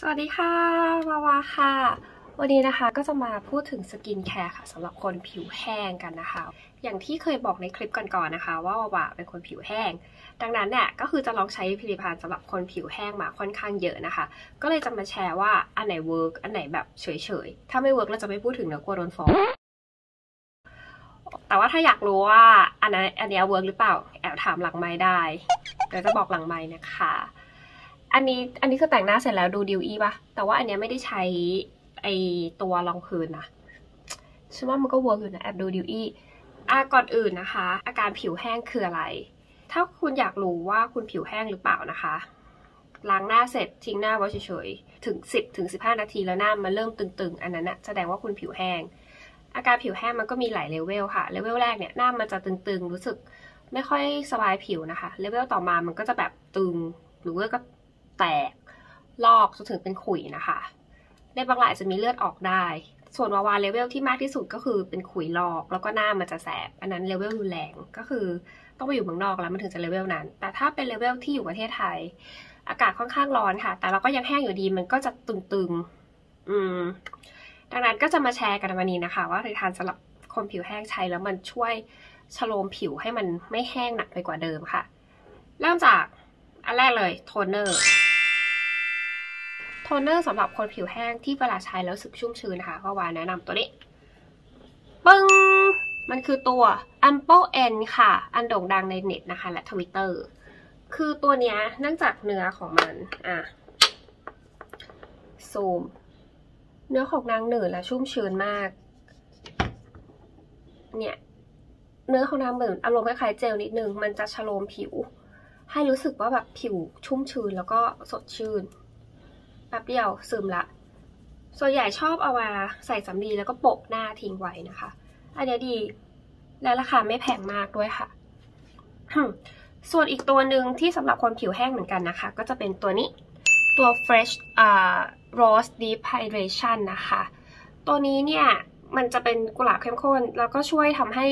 สวัสดีค่ะวาวาค่ะ วันนี้นะคะก็จะมาพูดถึง skincare ค่ะสำหรับคนผิวแห้งกันนะคะ อย่างที่เคยบอกในคลิปก่อนๆนะคะ ว่าวาวาเป็นคนผิวแห้ง ดังนั้นเนี่ยก็คือจะลองใช้ผลิตภัณฑ์สำหรับคนผิวแห้งมาค่อนข้างเยอะนะคะ ก็เลยจะมาแชร์ว่าอันไหน work อันไหนแบบเฉยๆ ถ้าไม่ work เราจะไม่พูดถึงเนะกลัวโดนฟ้องแต่ว่าถ้าอยากรู้ว่าอันนั้นอันนี้ work หรือเปล่าแอบถามหลังไมค์ได้เดี๋ยวจะบอกหลังไมค์นะคะ อันนี้อันนี้คือแต่งหน้าเสร็จแล้วดู dewy ปะแต่ว่าอันเนี้ยไม่ได้ใช้ไอตัวรองพื้นนะฉันว่ามันก็ work อยู่นะแอบดู dewy อะก่อนอื่นนะคะ อาการผิวแห้งคืออะไร ถ้าคุณอยากรู้ว่าคุณผิวแห้งหรือเปล่านะคะล้างหน้าเสร็จทิ้งหน้าไว้เฉยๆถึง 10ถึง15 นาทีแล้วหน้ามันเริ่มตึงๆ อันนั้นนะแสดงว่าคุณผิวแห้ง อาการผิวแห้งมันก็มีหลายเลเวลค่ะเลเวลแรกเนี่ยหน้ามันจะตึงๆ รู้สึกไม่ค่อยสบายผิวนะคะเลเวลต่อมามันก็จะแบบตึง หรือว่าก็ แตก ลอกจนถึงเป็นขุยนะคะ ในบางรายจะมีเลือดออกได้ ส่วนวาวาเลเวลที่มากที่สุดก็คือเป็นขุยลอก แล้วก็หน้ามันจะแสบ อันนั้นเลเวลรุนแรงก็คือต้องไปอยู่เมืองนอกแล้วมันถึงจะเลเวลนั้น แต่ถ้าเป็นเลเวลที่อยู่ประเทศไทย อากาศค่อนข้างร้อนค่ะ แต่เราก็ยังแห้งอยู่ดีมันก็จะตึงๆ อืม ดังนั้นก็จะมาแชร์กันวันนี้นะคะ ว่าผลิตภัณฑ์สำหรับคนผิวแห้งใช้แล้วมันช่วยชโลมผิวให้มันไม่แห้งหนักไปกว่าเดิมค่ะ เริ่มจากอันแรกเลย toner toner สำหรับคนผิวแห้งที่เวลาใช้แล้วสึกชุ่มชื้นนะคะก็วาแนะนำตัวนี้ปึ้งมันคือตัว Ample N ค่ะ อันโด่งดังในเน็ตนะคะ และทวิตเตอร์ คือตัวนี้เนื่องจากเนื้อของมัน อะ ซูม เนื้อของนางหนืดและชุ่มชื้นมาก เนี่ย เนื้อของนางเหมือนอารมณ์คล้ายๆเจลนิดนึง มันจะชโลมผิว ให้รู้สึกว่าแบบผิวชุ่มชื้นแล้วก็สดชื่น แป๊บเดียวซึมละ ส่วนใหญ่ชอบเอามาใส่สำลีแล้วก็โปะหน้าทิ้งไว้นะคะ อันนี้ดี และราคาไม่แพงมากด้วยค่ะ ส่วนอีกตัวหนึ่งที่สำหรับคนผิวแห้งเหมือนกันนะคะ ก็จะเป็นตัวนี้ตัว fresh uh, rose deep hydration นะคะ ตัวนี้เนี่ยมันจะเป็นกุหลาบเข้มข้น แล้วก็ช่วยทำให้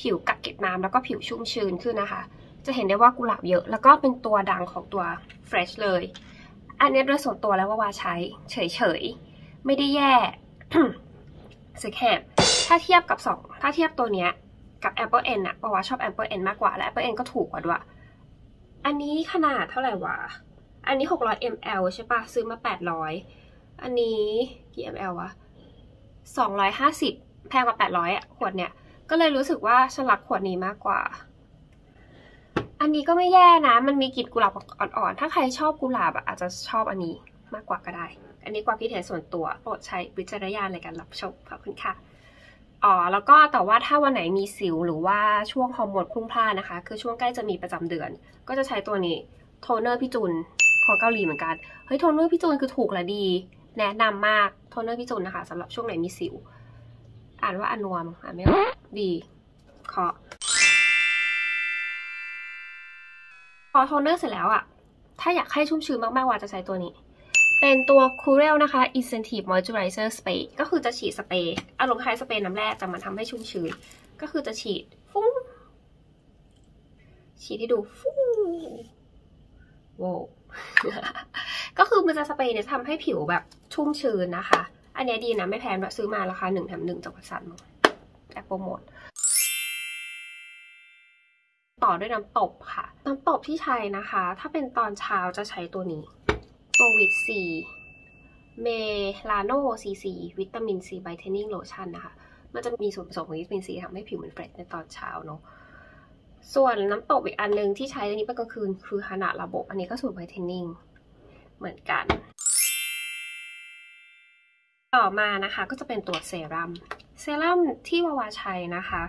ผิวกักเก็บน้ำแล้วก็ผิวชุ่มชื้นขึ้นนะคะ จะเห็นได้ว่ากุหลาบเยอะ แล้วก็เป็นตัวดังของตัว fresh เลย อันนี้โดยส่วนตัวแล้วว่าวาใช้ เฉยๆ ไม่ได้แย่สึกแหบถ้าเทียบกับสองถ้าเทียบตัวเนี้ยกับ Apple N อะวาวาชอบ Apple N มากกว่า และ Apple N ก็ถูกกว่าด้วย อันนี้ขนาดเท่าไหร่วะ อันนี้ 600 ml ใช่ปะซื้อมา 800 อันนี้กี่ ml วะ 250 แพงกว่า 800อะขวดเนี้ย ก็เลยรู้สึกว่าฉันรักขวดนี้มากกว่า อันนี้ก็ไม่แย่นะ มันมีกลิ่นกุหลาบอ่อนๆ ถ้าใครชอบกุหลาบอาจจะชอบอันนี้มากกว่าก็ได้ อันนี้ความคิดเห็นส่วนตัวโปรดใช้วิจารณญาณในการรับชมขอบคุณค่ะอ๋อแล้วก็แต่ว่าถ้าวันไหนมีสิวหรือว่าช่วงฮอร์โมนพุ่งพล่านนะคะ คือช่วงใกล้จะมีประจำเดือน ก็จะใช้ตัวนี้โทนเนอร์พี่จุนของเกาหลีเหมือนกัน เฮ้ยโทนเนอร์พี่จุนคือถูกและดี แนะนำมากโทนเนอร์พี่จุนนะคะสำหรับช่วงไหนมีสิว อ่านว่าอนวมอ่านไม่ออกดีขอ พอโทนเนอร์เสร็จแล้วอะถ้าอยากให้ชุ่มชื้นมากๆวาจะใช้ตัวนี้ เป็นตัว c u r e l นะคะ Intensive Moisturizer Spray ก็คือจะฉีดสเปรย์อารมณ์คล้ายสเปรย์น้ำแร่แต่มันทำให้ชุ่มชื้น ก็คือจะฉีดฟุ้งฉีดให้ดูฟุ้งโว้ก็คือมันจะสเปรย์เนี่ยทำให้ผิวแบบชุ่มชื้นนะคะ อันนี้ดีนะไม่แพงด้วยซื้อมาราคาหนึ่งแถมหนึ่งจากวัสันแอปโปรโมท ต่อด้วยน้ำตบค่ะ น้ำตบที่ใช้นะคะ ถ้าเป็นตอนเช้าจะใช้ตัวนี้ตัววิตซีเมMelano CC วิตามินซี brightening โลชั่นนะคะ มันจะมีส่วนผสมของวิตามินซีทำให้ผิวมัน fresh ในตอนเช้าเนาะส่วนน้ำตบอีกอันนึงที่ใช้ในนี้เป็นกลางคืนคือ Hada Labo อันนี้ก็สูตร brightening เหมือนกัน ต่อมานะคะก็จะเป็นตัวเซรั่ม เซรั่มที่วาวาใช้นะคะ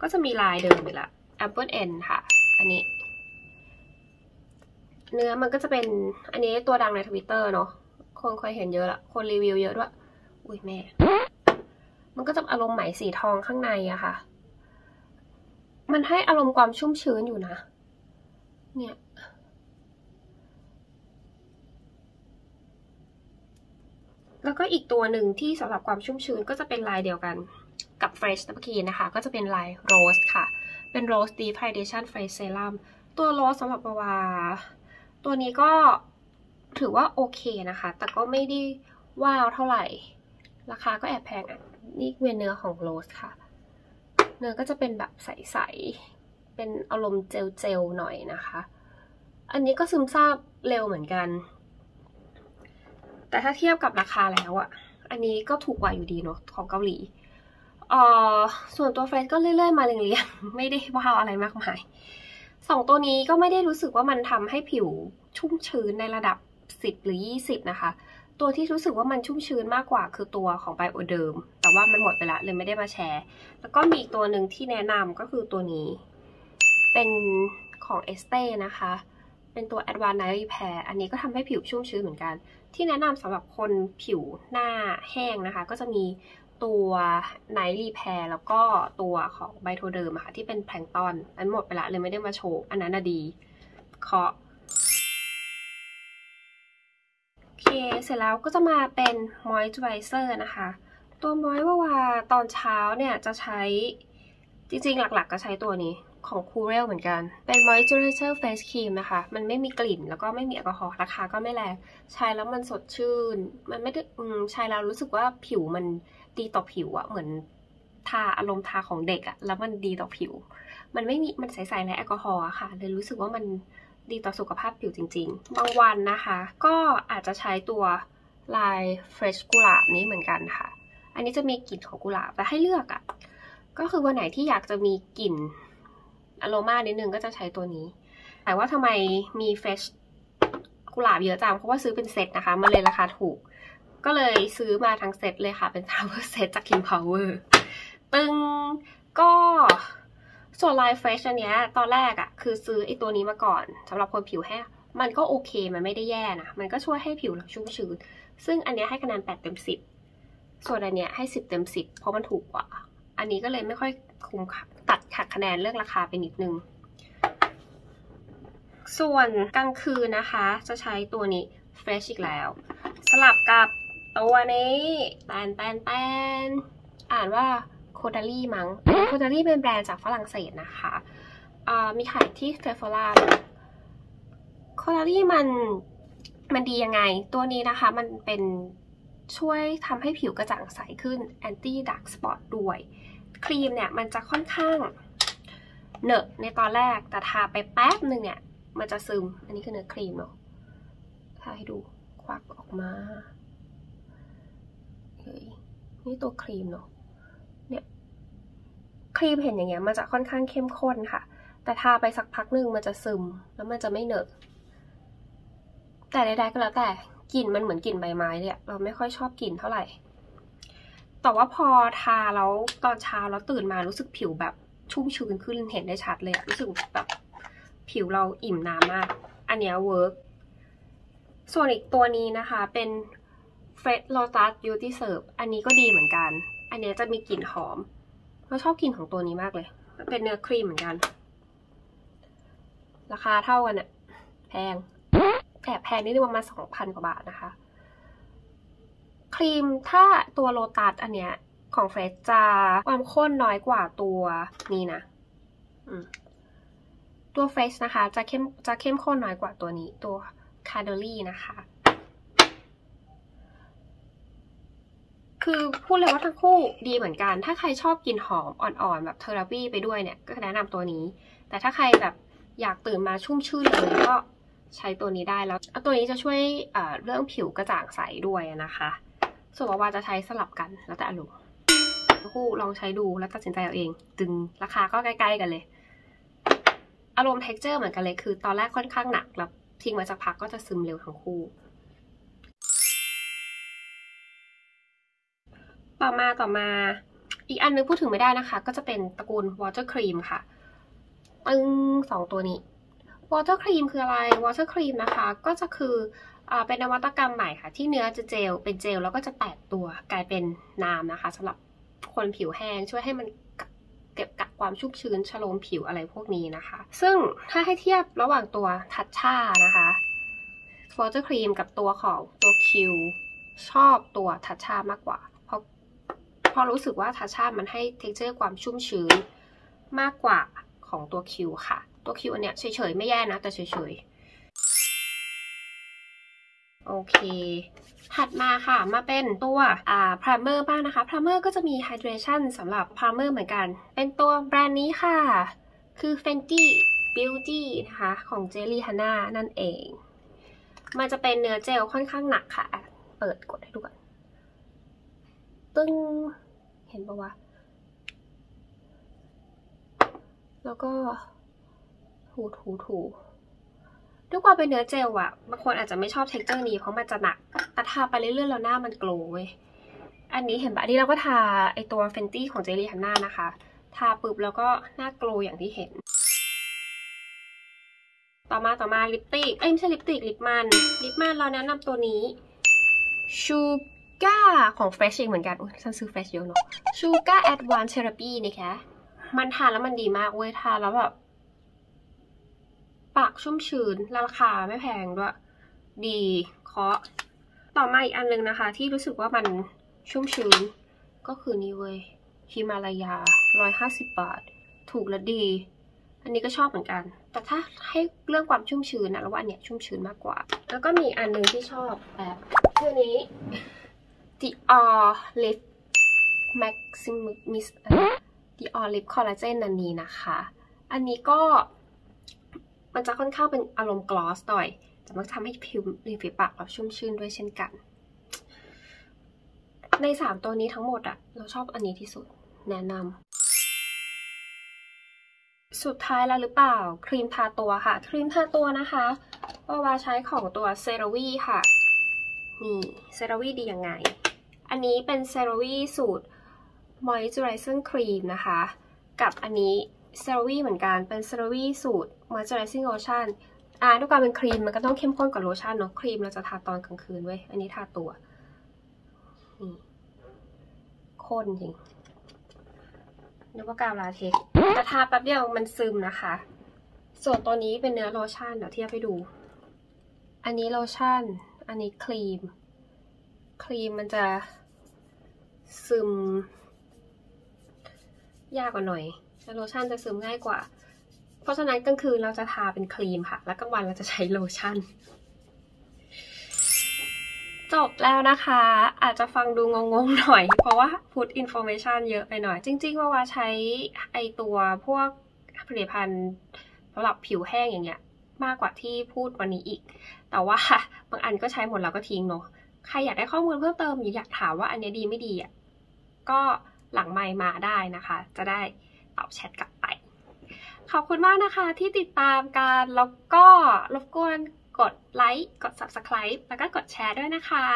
ก็จะมีรายเดิมเลยละ Ample N ค่ะ อันนี้ เนื้อมันก็จะเป็น อันนี้ตัวดังในทวิตเตอร์เนาะ คนเคยเห็นเยอะละ คนรีวิวเยอะด้วย อุ้ยแม่ มันก็จะอารมณ์ไหมสีทองข้างในอะค่ะ มันให้อารมณ์ความชุ่มชื้นอยู่นะ เนี่ยแล้วก็อีกตัวหนึ่งที่สำหรับความชุ่มชื้นก็จะเป็นลายเดียวกันกับ Fresh ตะกี้นะคะ ก็จะเป็นลาย Rose ค่ะ เป็น Rose Deep Hydration Face Serum ตัว Rose สำหรับปาวา ตัวนี้ก็ถือว่าโอเคนะคะ แต่ก็ไม่ได้ว้าวเท่าไหร่ ราคาก็แอบแพงอะ นี่เป็นเนื้อของโรสค่ะ เนื้อก็จะเป็นแบบใส ๆ เป็นอารมณ์เจล ๆ หน่อยนะคะ อันนี้ก็ซึมซาบเร็วเหมือนกัน แต่ถ้าเทียบกับราคาแล้วอะ อันนี้ก็ถูกกว่าอยู่ดีเนาะของเกาหลี เอ่อส่วนตัวเฟรชก็เรื่อยๆ มาเรียงๆไม่ได้ว้าวอะไรมากมายสองตัวนี้ก็ไม่ได้รู้สึกว่ามันทำให้ผิวชุ่มชื้นในระดับ 10 หรือ 20 นะคะ ตัวที่รู้สึกว่ามันชุ่มชื้นมากกว่าคือตัวของไบโอเดิม แต่ว่ามันหมดไปละเลยไม่ได้มาแชร์ แล้วก็มีอีกตัวหนึ่งที่แนะนำก็คือตัวนี้ เป็นของเอสเต้นะคะ เป็นตัว Advanced Night Repair อันนี้ก็ทำให้ผิวชุ่มชื้นเหมือนกัน ที่แนะนำสำหรับคนผิวหน้าแห้งนะคะ ก็จะมี ตัว Night Repair แล้วก็ตัวของไบโทเดิมค่ะ ที่เป็นแพลงตอน อันหมดไปละเลยไม่ได้มาโชว์ อันนั้นดี เคาะโอเค เสร็จแล้วก็จะมาเป็น Moisturizer นะคะ ตัวมอยว่าวาตอนเช้าเนี่ยจะใช้จริงๆ หลักๆ ก็ใช้ตัวนี้ของ c o o r e l เหมือนกัน เป็น Moisturizer Face Cream นะคะ มันไม่มีกลิ่นแล้วก็ไม่มีแอลกอฮอล์ราคาก็ไม่แรง ใช้แล้วมันสดชื่น มันไม่ได้ใช้แล้วรู้สึกว่าผิวมัน ดีต่อผิวอะเหมือนทาอารมณ์ทาของเด็กอะแล้วมันดีต่อผิว มันไม่มีมันใสๆและแอลกอฮอล์อะค่ะ เลยรู้สึกว่ามันดีต่อสุขภาพผิวจริง ๆ บางวันนะคะ ก็อาจจะใช้ตัวลาย Fresh กุหลาบนี้เหมือนกันค่ะ อันนี้จะมีกลิ่นของกุหลาบแต่ให้เลือกอะก็คือวันไหนที่อยากจะมีกลิ่นอโรมานิดนึงก็จะใช้ตัวนี้ แต่ว่าทำไมมีเฟชกุหลาบเยอะจังเพราะว่าซื้อเป็นเซตนะคะ มันเลยราคาถูก ก็เลยซื้อมาทั้งเซตเลยค่ะ เป็น Power Set จาก King Power ตึงก็ส่วนไลายเฟชอันเนี้ยตอนแรกอะ่ะคือซื้อไอตัวนี้มาก่อนสำหรับคนผิวแห้งมันก็โอเค มันไม่ได้แย่นะ มันก็ช่วยให้ผิวเราชุ่มชื้น ซึ่งอันเนี้ยให้คะแนน 8 เต็ม 10 ส่วนอันเนี้ยให้ 10 เต็ม 10 เพราะมันถูกกว่า อันนี้ก็เลยไม่ค่อยคุ้มตัดขัดคะแนนเรื่องราคาไปนิดนึง ส่วนกลางคืนนะคะ จะใช้ตัวนี้ Fresh อีกแล้ว สลับกับ ตัวนี้แปนแปนแปนอ่านว่าโคดาลี่มั้งโคดาลี่เป็นแบรนด์จากฝรั่งเศสนะคะมีขายที่เฟฟอร่าโคดาลี่มันมันดียังไง ตัวนี้นะคะมันเป็นช่วยทำให้ผิวกระจ่างใสขึ้น anti dark spot ด้วย ครีมเนี่ยมันจะค่อนข้างเหนอะในตอนแรกแต่ทาไปแป๊บหนึ่งเนี่ย มันจะซึม อันนี้คือเนื้อครีมเนาะทาให้ดูควักออกมาเฮ้ย นี่ตัวครีมเนาะเนี่ยครีมเห็นอย่างเงี้ยมันจะค่อนข้างเข้มข้นค่ะ แต่ทาไปสักพักหนึ่งมันจะซึมแล้วมันจะไม่เหนอะแต่ใดๆก็แล้วแต่กลิ่นมันเหมือนกลิ่นใบไม้เลยเราไม่ค่อยชอบกลิ่นเท่าไหร่ แต่ว่าพอทาแล้วตอนเช้าแล้วตื่นมารู้สึกผิวแบบชุ่มชื้นขึ้นเห็นได้ชัดเลยรู้สึกแบบผิวเราอิ่มน้ำมาก อันนี้ work ส่วนอีกตัวนี้นะคะเป็น Fresh Lotus Youth Preserve อันนี้ก็ดีเหมือนกัน อันนี้จะมีกลิ่นหอมเราชอบกลิ่นของตัวนี้มากเลยมันเป็นเนื้อครีมเหมือนกัน ราคาเท่ากันอะแพงแอบแพงนิดนึงประมาณสองพันกว่าบาทนะคะ ครีมถ้าตัวโลตัสอันเนี้ยของ Fresh จะความข้นน้อยกว่าตัวนี้นะตัว Fresh นะคะ จะเข้มจะเข้มข้นน้อยกว่าตัวนี้ตัว Caudalie นะคะ คือพูดเลยว่าทั้งคู่ดีเหมือนกัน ถ้าใครชอบกลิ่นหอมอ่อนๆ แบบ therapy ไปด้วยเนี่ย ก็แนะนำตัวนี้ แต่ถ้าใครแบบอยากตื่นมาชุ่มชื่นเลยก็ใช้ตัวนี้ได้แล้ว ตัวนี้จะช่วยเรื่องผิวกระจ่างใสด้วยนะคะ ส่วนวาจะใช้สลับกันแล้วแต่อารมณ์คู่ลองใช้ดูแล้วตัดสินใจเอาเอง ซึ่งราคาก็ใกล้ๆกันเลย อารมณ์ texture เหมือนกันเลย คือตอนแรกค่อนข้างหนักแล้วทิ้งไว้สักพักก็จะซึมเร็วทั้งคู่ ต่อมาต่อมา อีกอันนึงพูดถึงไม่ได้นะคะ ก็จะเป็นตระกูล water cream ค่ะปึ้งสองตัวนี้ water cream คืออะไร water cream นะคะ ก็จะคืออเป็นนวัตกรรมใหม่ค่ะ ที่เนื้อจะเจลเป็นเจลแล้วก็จะแตกตัวกลายเป็นน้ำนะคะสำหรับคนผิวแห้งช่วยให้มันเก็บกักความชุ่มชื้นชโลมผิวอะไรพวกนี้นะคะ ซึ่งถ้าให้เทียบระหว่างตัว Tatcha นะคะ water cream กับตัวของตัวคิวชอบตัวทัชชามากกว่า เพราะพอรู้สึกว่าทัชชามันให้ texture ความชุ่มชื้นมากกว่าของตัวคิวค่ะ ตัวคิวอันเนี้ยเฉยๆไม่แย่นะ แต่เฉยโอเค ถัดมาค่ะ มาเป็นตัวอ่า primer บ้างนะคะ primer ก็จะมี hydration สำหรับ primer เหมือนกัน เป็นตัวแบรนด์นี้ค่ะ คือ Fenty Beauty นะคะ ของ เจ๊ Rihanna นั่นเอง มันจะเป็นเนื้อเจลค่อนข้างหนักค่ะ เปิดกดให้ดูก่อนตึ้ง เห็นปะวะ แล้วก็ถูถูถูด้วยความเป็นเนื้อเจลอะบางคนอาจจะไม่ชอบ texture นี้เพราะมันจะหนักแต่ทาไปเรื่อยๆแล้วหน้ามัน glow เว้ย อันนี้เห็นปะอันนี้เราก็ทาไอตัว Fenty ของเจลลี่ฮันน่านะคะ ทาปุ๊บแล้วก็หน้า glow อย่างที่เห็น ต่อมาต่อมาลิปติก เอ้ยไม่ใช่ลิปติกลิปมัน ลิปมันเราแนะนำตัวนี้ชู ก้าของ Fresh เองเหมือนกันอุ้ยฉันซื้อ Fresh เยอะเนาะชูก้า Advanced Therapy นะคะมันทาแล้วมันดีมากเว้ยทาแล้วแบบปากชุ่มชื้นราคาไม่แพงด้วย ดีเคาะต่อมาอีกอันนึงนะคะ ที่รู้สึกว่ามันชุ่มชื้น ก็คือนี่เว้ยฮิมาลายา 150 บาท ถูกและดี อันนี้ก็ชอบเหมือนกัน แต่ถ้าให้เรื่องความชุ่มชื้นนะเราว่าอันเนี้ยชุ่มชื้นมากกว่า แล้วก็มีอันนึงที่ชอบแบบชื่อนี้ Dior Lip Maximus Dior Lip Collagen นันนี้นะคะ อันนี้ก็มันจะค่อนข้างเป็นอารมณ์กลอสหน่อย แต่มันทำให้ผิวริมฝีปากเราชุ่มชื่นด้วยเช่นกัน ในสามตัวนี้ทั้งหมดอะเราชอบอันนี้ที่สุดแนะนำ สุดท้ายแล้วหรือเปล่า ครีมทาตัวค่ะ ครีมทาตัวนะคะวาวาใช้ของตัว CeraVe ค่ะ นี่ CeraVe ดียังไง อันนี้เป็น CeraVe สูตร moisturizing cream นะคะ กับอันนี้ CeraVe เหมือนกัน เป็น CeraVe สูตร moisturizing lotion อ่าด้วยการเป็นครีมมันก็ต้องเข้มข้นกว่าโลชั่นเนาะ ครีมเราจะทาตอนกลางคืนเว้ย อันนี้ทาตัว นี่ข้นจริงนึกว่ากาวลาเทคแต่ทาแป๊บเดียวมันซึมนะคะ ส่วนตัวนี้เป็นเนื้อโลชั่นเดี๋ยวเทียบให้ดู อันนี้โลชั่น อันนี้ครีม ครีมมันจะ ซึม ยากกว่าหน่อยแต่โลชั่นจะซึมง่ายกว่า เพราะฉะนั้นกลางคืนเราจะทาเป็นครีมค่ะ แล้วกลางวันเราจะใช้โลชั่น จบแล้วนะคะ อาจจะฟังดูงงๆหน่อย เพราะว่าพูด information เยอะไปหน่อย จริงๆว่าว่าใช้ไอตัวพวกผลิตภัณฑ์สำหรับผิวแห้งอย่างเงี้ย มากกว่าที่พูดวันนี้อีก แต่ว่าบางอันก็ใช้หมดแล้วก็ทิ้งเนาะใครอยากได้ข้อมูลเพิ่มเติมหรืออยากถามว่าอันนี้ดีไม่ดีอะ ก็หลังไมค์มาได้นะคะ จะได้ตอบแชทกลับไป ขอบคุณมากนะคะที่ติดตามกันแล้วก็รบกวนกดไลค์ กด subscribe แล้วก็กดแชร์ด้วยนะคะ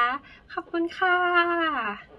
ขอบคุณค่ะ